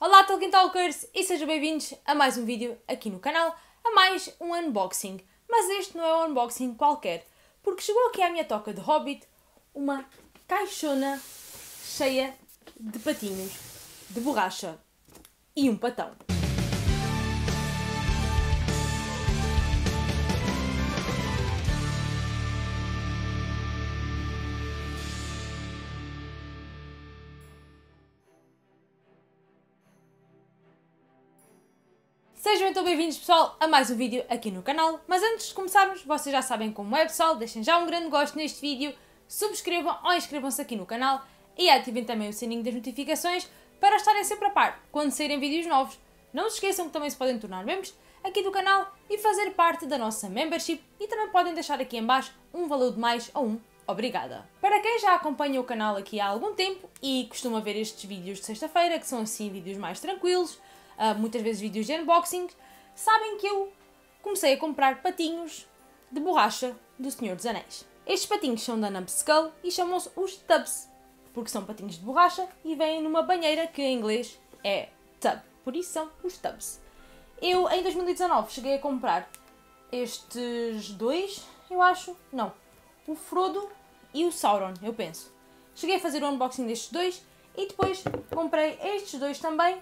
Olá Tolkien Talkers e sejam bem-vindos a mais um vídeo aqui no canal, a mais um unboxing. Mas este não é um unboxing qualquer, porque chegou aqui à minha toca de Hobbit uma caixona cheia de patinhos, de borracha e um patão. Sejam então bem-vindos, pessoal, a mais um vídeo aqui no canal. Mas antes de começarmos, vocês já sabem como é, pessoal. Deixem já um grande gosto neste vídeo, subscrevam ou inscrevam-se aqui no canal e ativem também o sininho das notificações para estarem sempre a par quando saírem vídeos novos. Não se esqueçam que também se podem tornar membros aqui do canal e fazer parte da nossa membership e também podem deixar aqui em baixo um valor de mais ou um obrigada. Para quem já acompanha o canal aqui há algum tempo e costuma ver estes vídeos de sexta-feira, que são assim vídeos mais tranquilos, uh, muitas vezes vídeos de unboxing, sabem que eu comecei a comprar patinhos de borracha do Senhor dos Anéis. Estes patinhos são da Numbskull e chamam-se os Tubs, porque são patinhos de borracha e vêm numa banheira que em inglês é tub, por isso são os Tubs. Eu em 2019 cheguei a comprar estes dois, eu acho, não, o Frodo e o Sauron, eu penso. Cheguei a fazer o unboxing destes dois e depois comprei estes dois também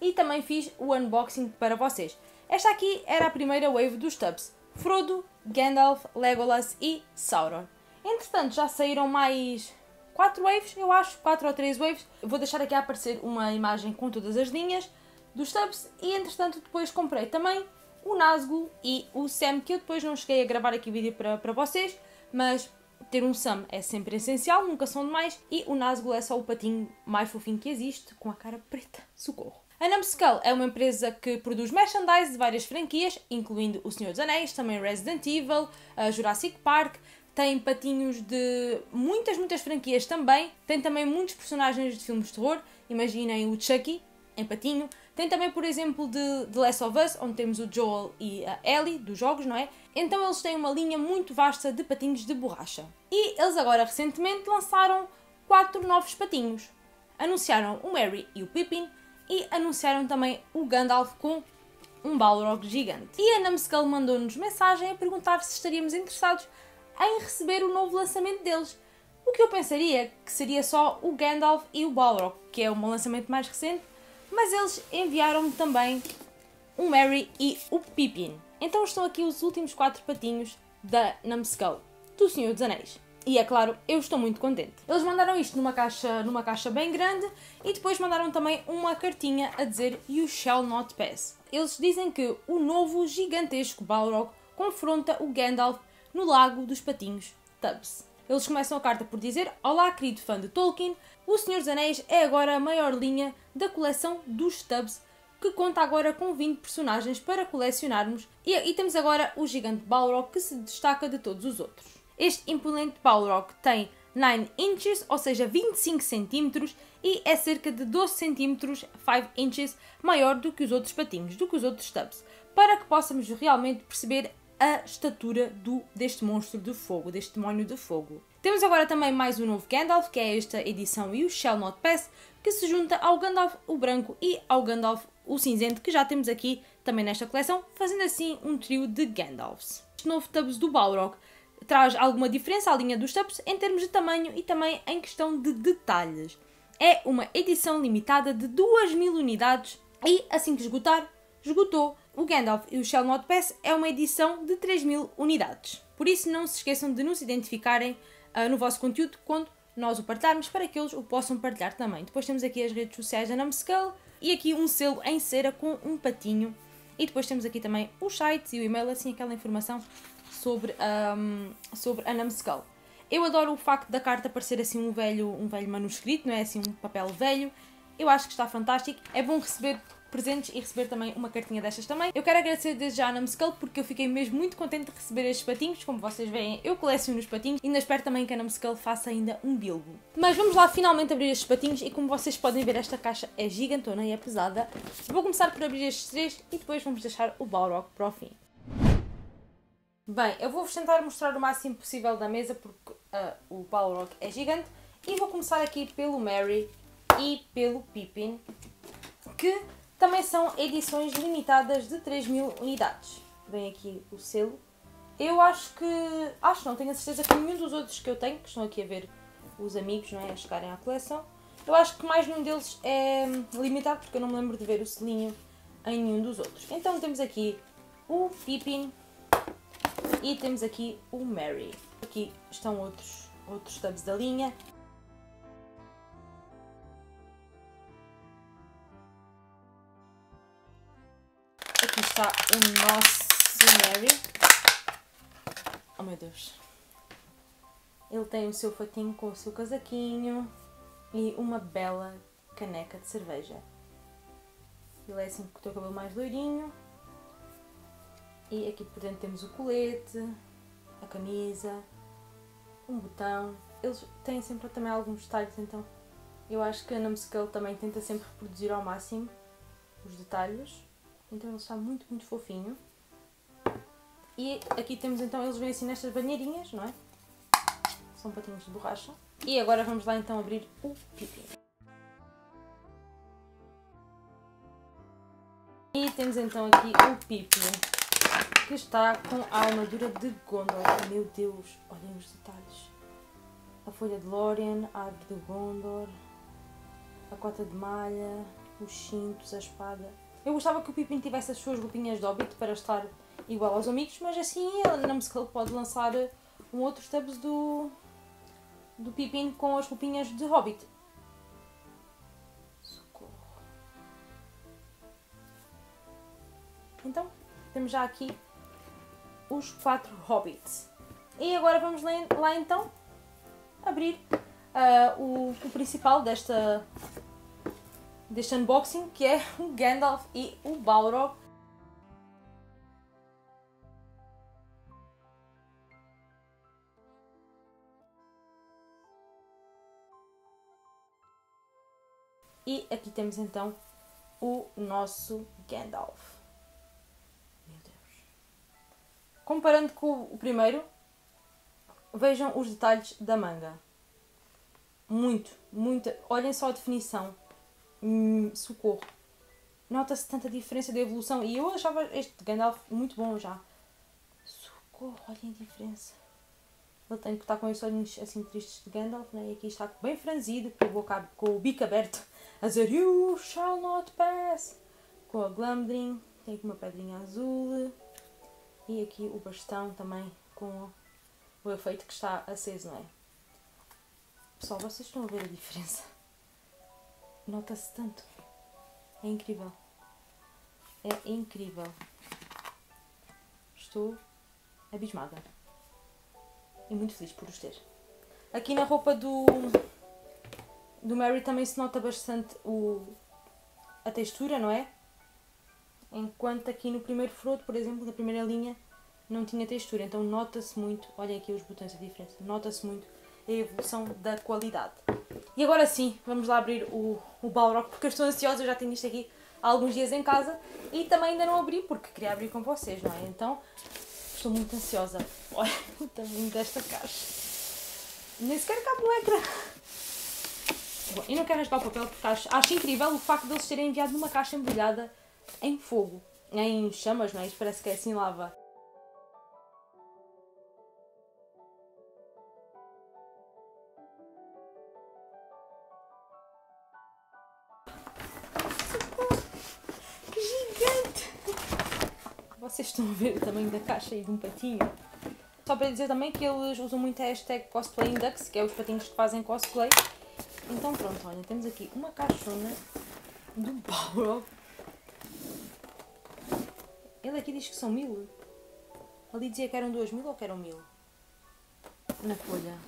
e também fiz o unboxing para vocês. Esta aqui era a primeira wave dos tubs. Frodo, Gandalf, Legolas e Sauron. Entretanto, já saíram mais 4 waves, eu acho, 4 ou 3 waves. Vou deixar aqui aparecer uma imagem com todas as linhas dos tubs e entretanto depois comprei também o Nazgul e o Sam, que eu depois não cheguei a gravar aqui vídeo para, para vocês, mas ter um Sam é sempre essencial, nunca são demais, e o Nazgul é só o patinho mais fofinho que existe, com a cara preta. Socorro! A Numbskull é uma empresa que produz merchandise de várias franquias, incluindo O Senhor dos Anéis, também Resident Evil, Jurassic Park, tem patinhos de muitas, muitas franquias também, tem também muitos personagens de filmes de terror, imaginem o Chucky, em patinho, tem também, por exemplo, de The Last of Us, onde temos o Joel e a Ellie, dos jogos, não é? Então eles têm uma linha muito vasta de patinhos de borracha. E eles agora, recentemente, lançaram quatro novos patinhos. Anunciaram o Merry e o Pippin, e anunciaram também o Gandalf com um Balrog gigante. E a Numskull mandou-nos mensagem a perguntar se estaríamos interessados em receber o novo lançamento deles. O que eu pensaria que seria só o Gandalf e o Balrog, que é um lançamento mais recente, mas eles enviaram-me também o Merry e o Pippin. Então estão aqui os últimos quatro patinhos da Numskull, do Senhor dos Anéis. E é claro, eu estou muito contente. Eles mandaram isto numa caixa, numa caixa bem grande e depois mandaram também uma cartinha a dizer You shall not pass. Eles dizem que o novo gigantesco Balrog confronta o Gandalf no Lago dos Patinhos, Tubbs. Eles começam a carta por dizer Olá, querido fã de Tolkien, o Senhor dos Anéis é agora a maior linha da coleção dos Tubbs, que conta agora com 20 personagens para colecionarmos e, e temos agora o gigante Balrog que se destaca de todos os outros. Este imponente Balrog tem 9 inches, ou seja, 25 cm, e é cerca de 12 cm, 5 inches, maior do que os outros patinhos, do que os outros tubs, para que possamos realmente perceber a estatura do, deste monstro de fogo, deste demónio de fogo. Temos agora também mais um novo Gandalf, que é esta edição You Shall Not Pass, que se junta ao Gandalf o branco e ao Gandalf o cinzento, que já temos aqui também nesta coleção, fazendo assim um trio de Gandalfs. Este novo Tubbs do Balrog traz alguma diferença à linha dos tubs em termos de tamanho e também em questão de detalhes. É uma edição limitada de 2000 unidades e, assim que esgotar, esgotou. O Gandalf e o Shall Not Pass é uma edição de 3000 unidades. Por isso, não se esqueçam de nos identificarem uh, no vosso conteúdo quando nós o partilharmos para que eles o possam partilhar também. Depois temos aqui as redes sociais da Numskull e aqui um selo em cera com um patinho. E depois temos aqui também os sites e o e-mail, assim aquela informação sobre, um, sobre a Numskull. Eu adoro o facto da carta parecer assim um velho, um velho manuscrito, não é assim um papel velho. Eu acho que está fantástico. É bom receber presentes e receber também uma cartinha destas também. Eu quero agradecer desde já a Numskull porque eu fiquei mesmo muito contente de receber estes patinhos. Como vocês veem, eu coleciono os patinhos e ainda espero também que a Numskull faça ainda um bilbo. Mas vamos lá finalmente abrir estes patinhos e como vocês podem ver esta caixa é gigantona e é pesada. Vou começar por abrir estes três e depois vamos deixar o Balrog para o fim. Bem, eu vou-vos tentar mostrar o máximo possível da mesa porque uh, o Balrog é gigante. E vou começar aqui pelo Mary e pelo Pippin. que também são edições limitadas de 3 mil unidades. Vem aqui o selo. Eu acho que. Acho não, tenho a certeza que nenhum dos outros que eu tenho, que estão aqui a ver os amigos não é, a chegarem à coleção, eu acho que mais nenhum deles é limitado, porque eu não me lembro de ver o selinho em nenhum dos outros. Então temos aqui o Pippin e temos aqui o Mary. Aqui estão outros, outros tubs da linha. Aqui está o nosso Mary. Oh meu Deus. Ele tem o seu fatinho com o seu casaquinho e uma bela caneca de cerveja. Ele é assim com o teu cabelo mais loirinho. E aqui por dentro temos o colete, a camisa, um botão. Eles têm sempre também alguns detalhes, então eu acho que a Numskull também tenta sempre reproduzir ao máximo os detalhes. Então ele está muito, muito fofinho. E aqui temos então, eles vêm assim nestas banheirinhas, não é? São patinhos de borracha. E agora vamos lá então abrir o pipi. E temos então aqui o pipi, que está com a armadura de Gondor. Meu Deus, olhem os detalhes. A folha de Lórien, a árvore de Gondor, a cota de malha, os cintos, a espada. Eu gostava que o Pippin tivesse as suas roupinhas de Hobbit para estar igual aos amigos, mas assim ele não se pode lançar um outro Stubbs do, do Pippin com as roupinhas de Hobbit. Socorro. Então, temos já aqui os quatro Hobbits. E agora vamos lá, lá então abrir uh, o, o principal desta, deste unboxing, que é o Gandalf e o Balrog E aqui temos então o nosso Gandalf. Comparando com o primeiro, vejam os detalhes da manga. Muito, muito. Olhem só a definição. Hum, socorro. Nota-se tanta diferença de evolução. E eu achava este Gandalf muito bom já. Socorro, olhem a diferença. Ele tem que estar com os olhos assim tristes de Gandalf, né? e aqui está bem franzido, com, boca, com o bico aberto a dizer You shall not pass com a Glamdring, tem aqui uma pedrinha azul e aqui o bastão também com o efeito que está aceso, não é? Pessoal, vocês estão a ver a diferença? Nota-se tanto. É incrível. É incrível. Estou abismada. E muito feliz por os ter. Aqui na roupa do do Mary também se nota bastante o, a textura, não é? Enquanto aqui no primeiro Frodo, por exemplo, da primeira linha, não tinha textura. Então nota-se muito, olhem aqui os botões, a diferença, nota-se muito a evolução da qualidade. E agora sim, vamos lá abrir o, o Balrog, porque eu estou ansiosa, eu já tenho isto aqui há alguns dias em casa e também ainda não abri, porque queria abrir com vocês, não é? Então, estou muito ansiosa. Olha o tamanho desta caixa. Nem sequer cabe no ecrã. Bom, eu não quero rasgar o papel porque acho, acho incrível o facto de eles terem enviado numa caixa embrulhada em fogo, em chamas, não é? Isto parece que é assim lava. Que gigante! Vocês estão a ver o tamanho da caixa e de um patinho? Só para dizer também que eles usam muito a hashtag cosplayindex, que é os patinhos que fazem cosplay. Então pronto, olha, temos aqui uma caixona do Balrog. Ele aqui diz que são mil. Ali dizia que eram duas mil ou que eram mil? Na folha.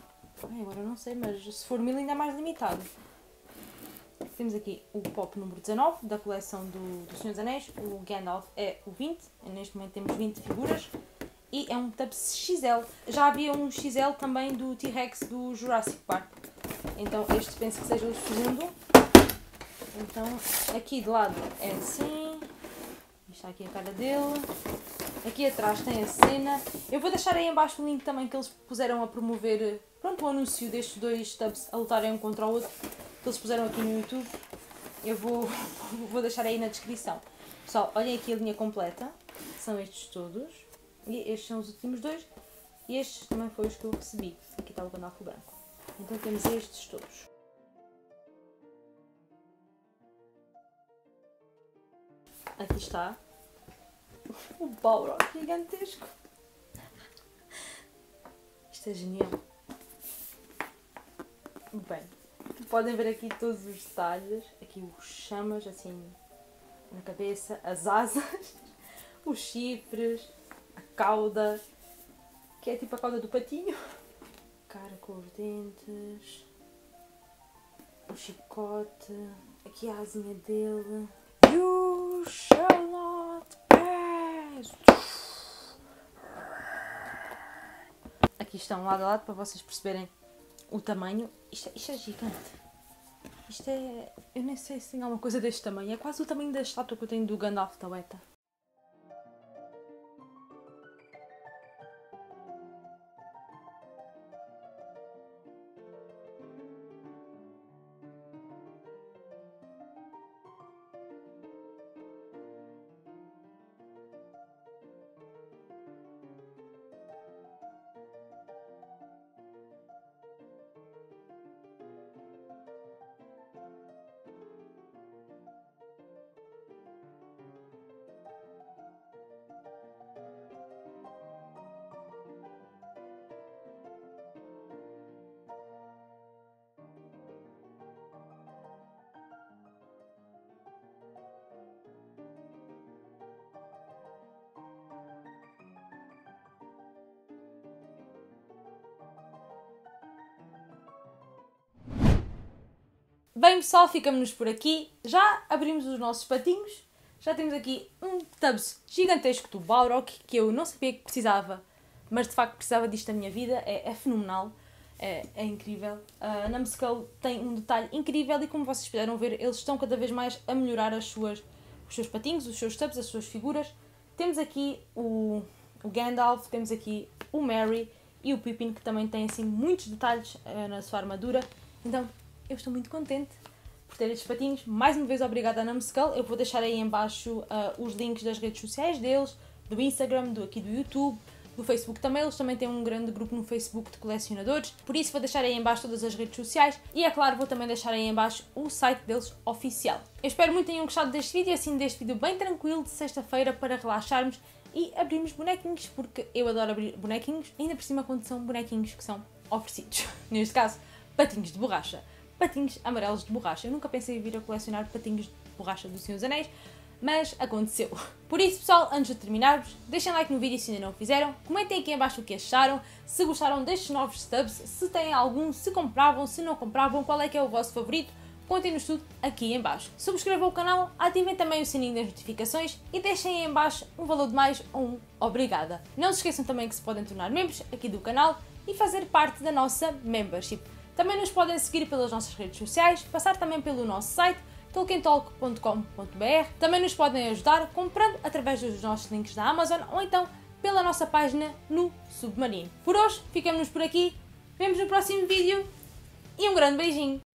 Ai, agora não sei, mas se for mil ainda é mais limitado. Temos aqui o Pop número 19 da coleção do, do Senhor dos Anéis. O Gandalf é o 20. Neste momento temos 20 figuras. E é um Tub XL. Já havia um XL também do T-Rex do Jurassic Park. Então este penso que seja o segundo. Então aqui de lado é assim. Está aqui a cara dele. Aqui atrás tem a cena. Eu vou deixar aí embaixo o link também que eles puseram a promover pronto, o anúncio destes dois tubs a lutarem um contra o outro. Que eles puseram aqui no YouTube. eu vou, vou deixar aí na descrição. Pessoal, olhem aqui a linha completa. São estes todos. E estes são os últimos dois. E estes também foram os que eu recebi. Aqui está o Gandalf branco. Então temos estes todos. Aqui está o Balrog gigantesco. Isto é genial. Bem, podem ver aqui todos os detalhes. Aqui os chamas, assim, na cabeça, as asas, os chifres, a cauda, que é tipo a cauda do patinho. Cara com os dentes, o chicote, aqui a asinha dele. You shall not pass. Aqui estão lado a lado para vocês perceberem o tamanho. Isto, é, isto é gigante. Isto é. Eu nem sei se tem alguma coisa deste tamanho. É quase o tamanho da estátua que eu tenho do Gandalf da Weta. Bem pessoal, ficamos por aqui. Já abrimos os nossos patinhos. Já temos aqui um tubs gigantesco do Balrog que eu não sabia que precisava, mas de facto precisava disto na minha vida. É, é fenomenal, é, é incrível. A Numskull tem um detalhe incrível e como vocês puderam ver, eles estão cada vez mais a melhorar as suas, os seus patinhos, os seus tubs, as suas figuras. Temos aqui o, o Gandalf, temos aqui o Merry e o Pippin que também tem assim muitos detalhes uh, na sua armadura. Então eu estou muito contente por ter estes patinhos. Mais uma vez, obrigada a Numskull. Eu vou deixar aí em baixo uh, os links das redes sociais deles, do Instagram, do aqui do YouTube, do Facebook também. Eles também têm um grande grupo no Facebook de colecionadores. Por isso, vou deixar aí em baixo todas as redes sociais. E, é claro, vou também deixar aí em baixo o site deles oficial. Eu espero muito que tenham gostado deste vídeo, assim, deste vídeo bem tranquilo de sexta-feira para relaxarmos e abrirmos bonequinhos, porque eu adoro abrir bonequinhos, ainda por cima quando são bonequinhos que são oferecidos. Neste caso, patinhos de borracha patinhos amarelos de borracha. Eu nunca pensei em vir a colecionar patinhos de borracha do Senhor dos Anéis, mas aconteceu. Por isso, pessoal, antes de terminarmos, deixem like no vídeo se ainda não o fizeram, comentem aqui em baixo o que acharam, se gostaram destes novos stubs, se têm algum, se compravam, se não compravam, qual é que é o vosso favorito, contem-nos tudo aqui em baixo. Subscrevam o canal, ativem também o sininho das notificações e deixem aí em baixo um valor de mais ou um obrigada. Não se esqueçam também que se podem tornar membros aqui do canal e fazer parte da nossa membership. Também nos podem seguir pelas nossas redes sociais, passar também pelo nosso site tolkientalk.com.br. Também nos podem ajudar comprando através dos nossos links da Amazon ou então pela nossa página no Submarino. Por hoje, ficamos por aqui, vemos no próximo vídeo e um grande beijinho!